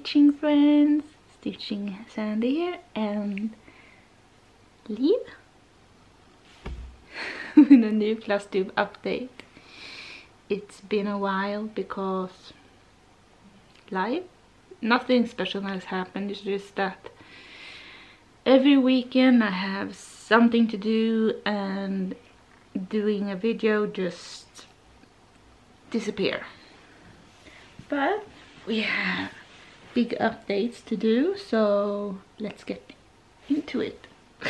stitching friends stitching Sandie here and Liv with a new class Flosstube update. It's been a while because life nothing special has happened. It's just that every weekend I have something to do and doing a video just disappear. But we have big updates to do so let's get into it.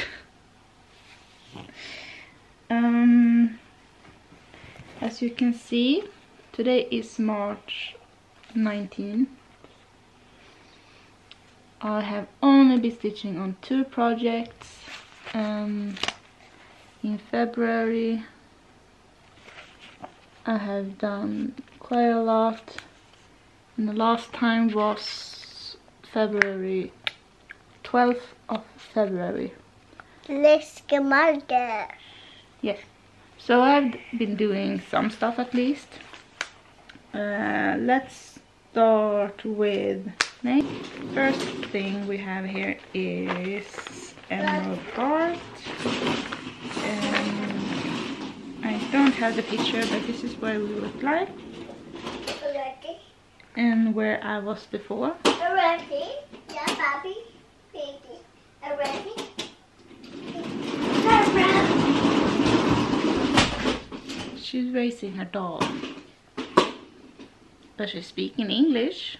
Um as you can see today is March 19 I have only been stitching on two projects um, in February. I have done quite a lot and the last time was February 12th of February. Let's get mother. yes. So I've been doing some stuff at least. Uh, let's start with next first thing we have here is Emerald Heart. And I don't have the picture but this is where we look like? And where I was before. Ready? Yeah, Bobby. Baby. She's raising her dog. But she's speaking English.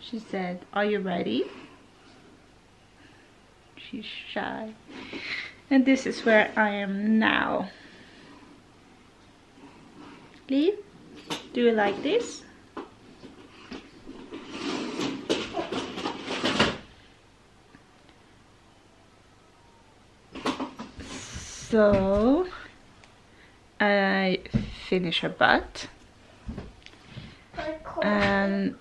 She said are you ready? She's shy. And this is where I am now. Lee do you like this so I finish her butt and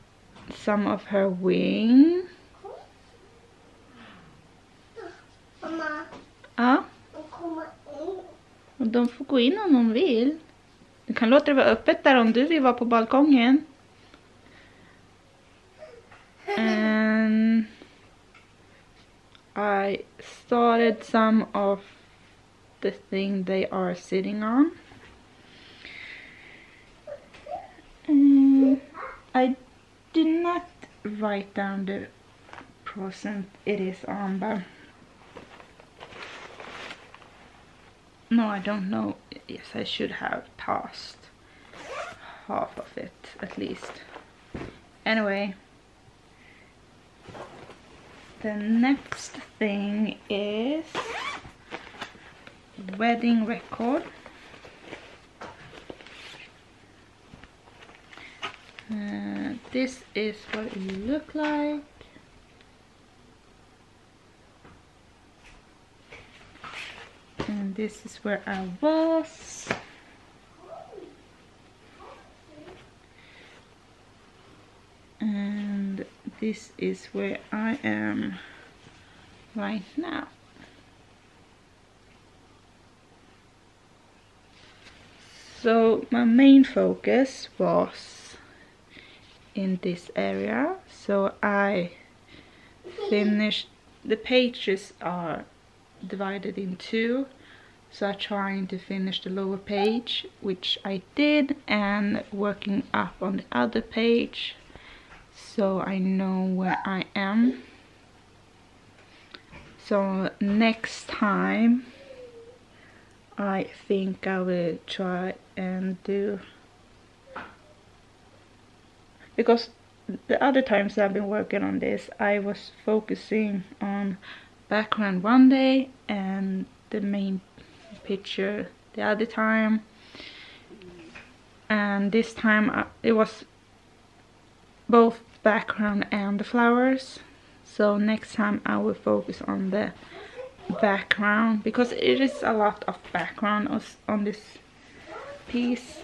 some of her wing. In. och de får gå in om de vill. Du kan låta det vara öppet där om du vill vara på balkongen. And I started some of the thing they are sitting on. Mm, I did not write down the percent it is on, but no, I don't know. Yes, I should have passed half of it at least. Anyway, the next thing is wedding record. Uh, this is what it look like. And this is where I was. And this is where I am right now. So my main focus was in this area. So I finished, the pages are divided in two. So I'm trying to finish the lower page, which I did, and working up on the other page so I know where I am. So next time I think I will try and do because the other times I've been working on this I was focusing on background one day and the main picture the other time. And this time I, it was both background and the flowers. So next time I will focus on the background because it is a lot of background on this piece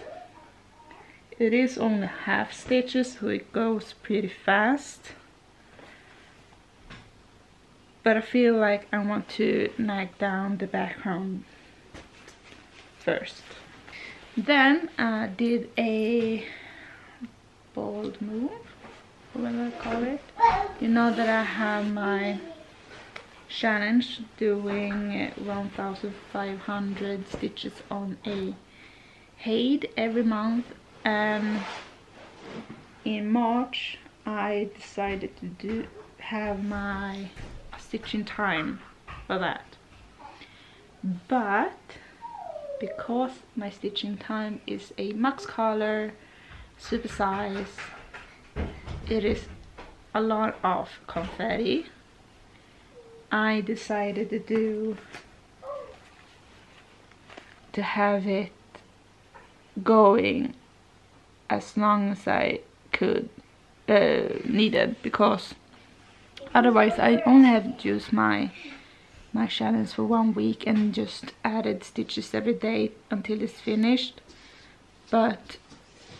it is only half stitches so it goes pretty fast. But I feel like I want to nag down the background first. Then I did a bold move what will I call it? You know that I have my challenge doing 1500 stitches on a HAED every month and in March I decided to do have my stitching time for that. But because my stitching time is a max color super size it is a lot of confetti I decided to do to have it going as long as I could uh, needed because otherwise I only had to use my my challenge for one week and just added stitches every day until it's finished. But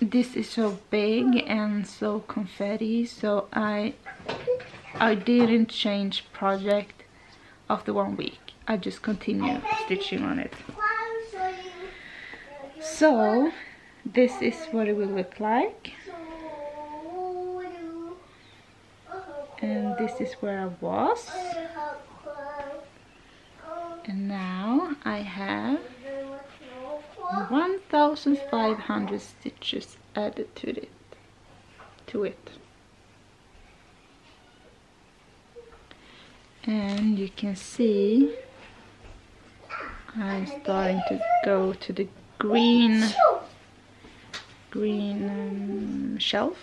this is so big and so confetti so I I didn't change project after one week. I just continue stitching on it so this is what it will look like. And this is where I was. And now I have 1500 stitches added to it to it. And you can see I'm starting to go to the green green um, shelf.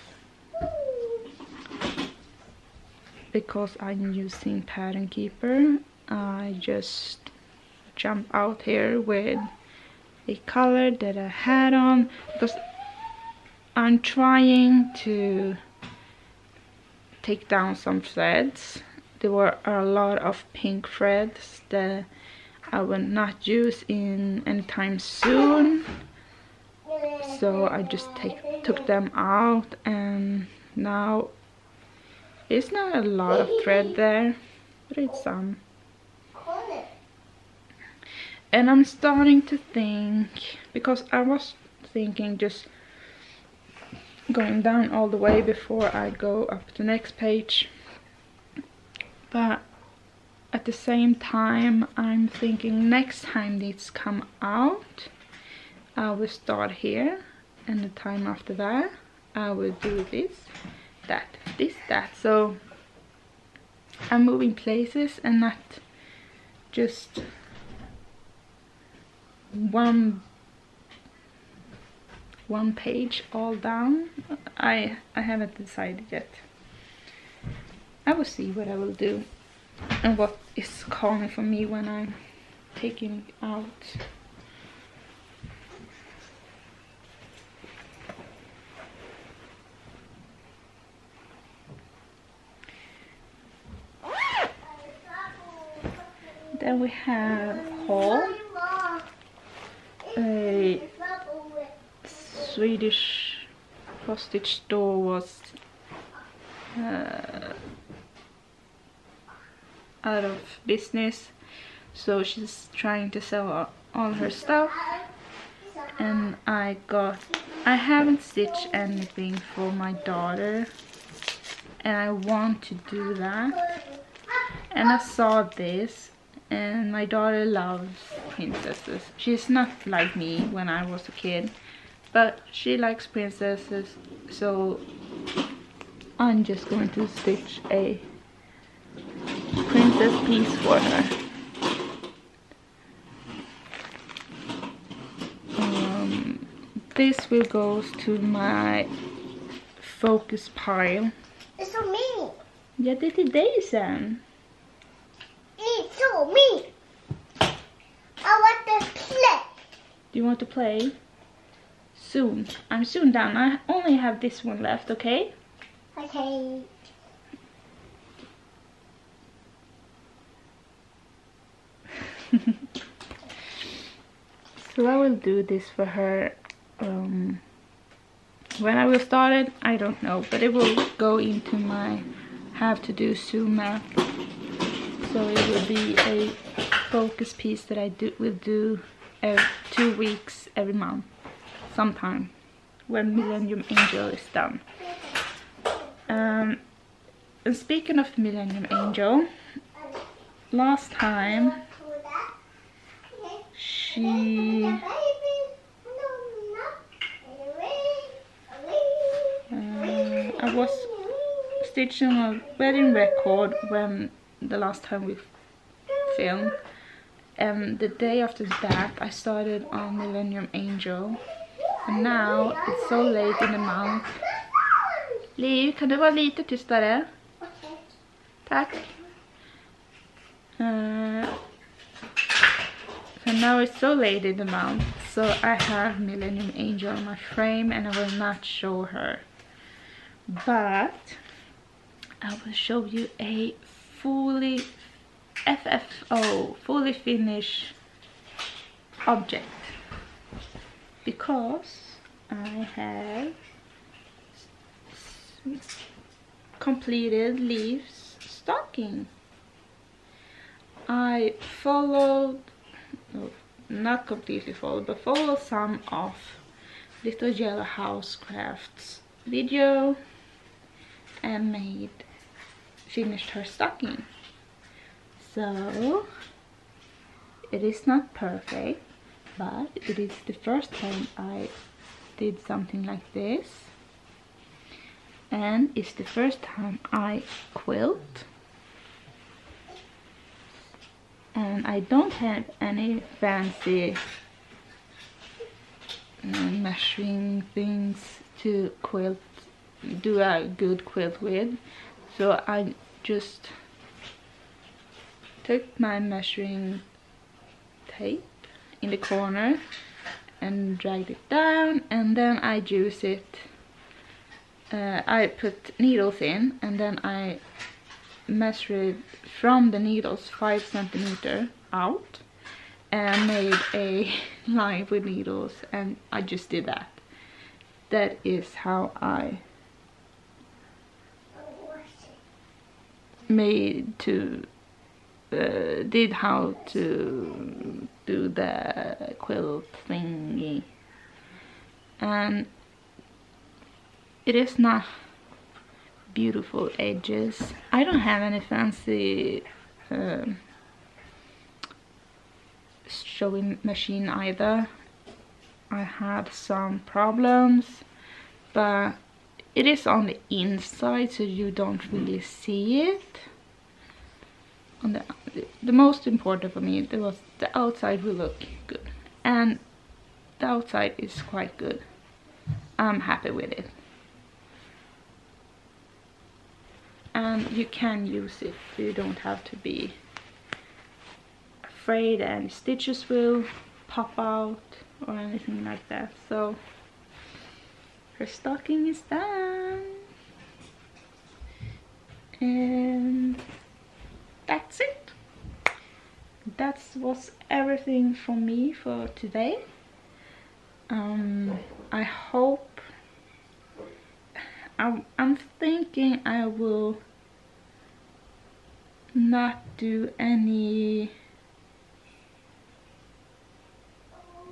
Because I'm using pattern keeper I just jump out here with a color that I had on because I'm trying to take down some threads. There were a lot of pink threads that I will not use in anytime soon. So I just take took them out and now it's not a lot of thread there but it's some. And I'm starting to think because I was thinking just going down all the way before I go up to the next page. But at the same time I'm thinking next time these come out I will start here and the time after that I will do this that this that. So I'm moving places and not just one one page all down. I I haven't decided yet. I will see what I will do and what is calling for me when I'm taking it out? Then we have haul a Swedish postage store was uh, out of business. So she's trying to sell all her stuff. And I got I haven't stitched anything for my daughter. And I want to do that. And I saw this. And my daughter loves princesses. She's not like me when I was a kid. But she likes princesses. So I'm just going to stitch a princess piece for her. Um, this will go to my focus pile. It's for me. Ja, det är till dig sen. It's for me. I want to play. Do you want to play? Soon. I'm soon done. I only have this one left, okay? Okay. So I will do this for her um, when I will start it I don't know but it will go into my have to do soon map so it will be a focus piece that I do will do every two weeks every month sometime when Millennium Angel is done. Um, and speaking of Millennium Angel, last time she uh, I was stitching a wedding record when the last time we filmed and the day after that I started on Millennium Angel and now it's so late in the month Liv, kan du vara lite tystare? Tack. Uh, so now it's so late in the month, so I have Millennium Angel on my frame and I will not show her. But I will show you a fully FFO, fully finished object. Because I have completed Liv's stocking. I followed, not completely followed, but followed some of Little Yellow House Crafts video and made, finished her stocking. So, it is not perfect, but it is the first time I did something like this and it's the first time I quilt and I don't have any fancy measuring things to quilt do a good quilt with. So I just took my measuring tape in the corner and dragged it down and then I use it. Uh, I put needles in and then I measured from the needles 5 centimeter out and made a line with needles and I just did that. That is how I made to uh, did how to do the quilt thingy and it is not beautiful edges. I don't have any fancy uh, sewing machine either. I had some problems but it is on the inside so you don't really see it. On the the most important for me was the outside will look good and the outside is quite good. I'm happy with it and you can use it you don't have to be afraid any stitches will pop out or anything like that. So her stocking is done. And that's it. That was everything from me for today. Um, I hope I'm, I'm thinking I will not do any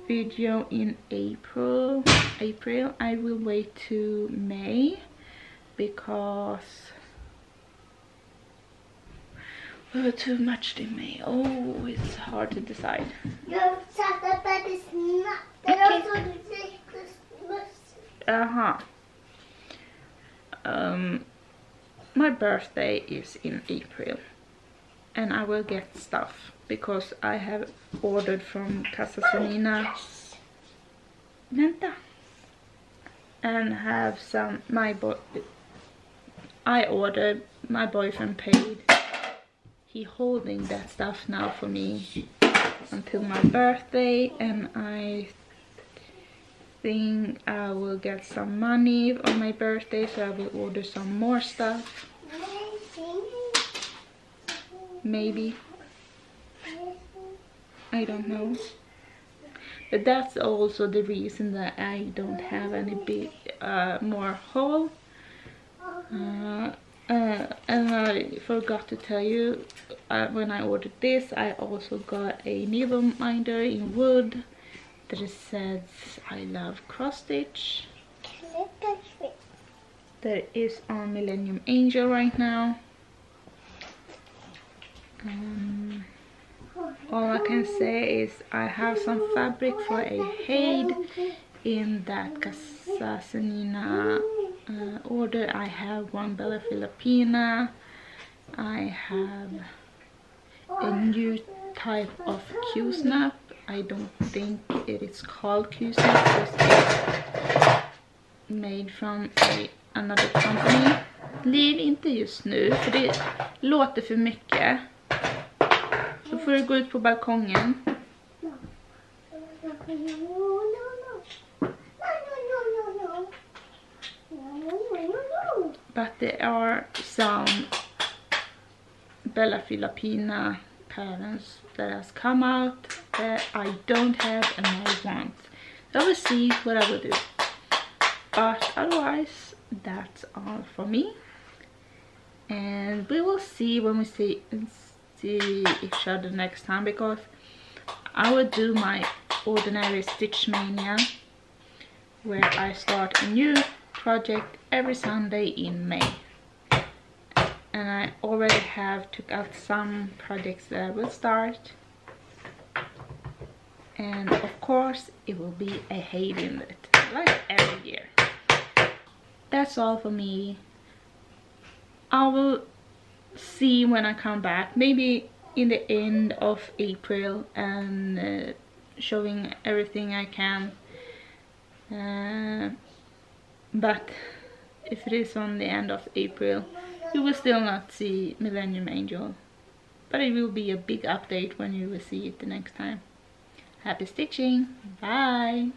video in April April I will wait to May because oh, too much in May oh it's hard to decide Your Saturday is not. They Okay. also say Christmas. uh-huh um my birthday is in April and I will get stuff because I have ordered from Casa Cenina. Vänta and have some my boy I ordered my boyfriend paid. He holding that stuff now for me until my birthday and I think I will get some money on my birthday so I will order some more stuff maybe. I don't know. But that's also the reason that I don't have any big uh, more haul uh, uh, and I forgot to tell you uh, when I ordered this I also got a needle minder in wood that it says I love cross stitch. That is on Millennium Angel right now. Um, all I can say is I have some fabric for a HAED in that Casa Cenina uh, order. I have one Bella Filipina. I have a new type of Q-snap. I don't think it is called Q-snap. It's made from a, another company. Liv inte just nu för det låter för mycket. Får du gå ut på balkongen. But there are some Bella Filipina patterns that has come out that I don't have and I want. So we'll see what I will do. But otherwise, that's all for me. And we will see when we see see each other next time because I will do my ordinary stitch mania where I start a new project every Sunday in May. And I already have took out some projects that I will start. And of course it will be a HAED it like every year. That's all for me. I will see when I come back. Maybe in the end of April and uh, showing everything I can. Uh, but if it is on the end of April you will still not see Millennium Angel. But it will be a big update when you will see it the next time. Happy stitching. Bye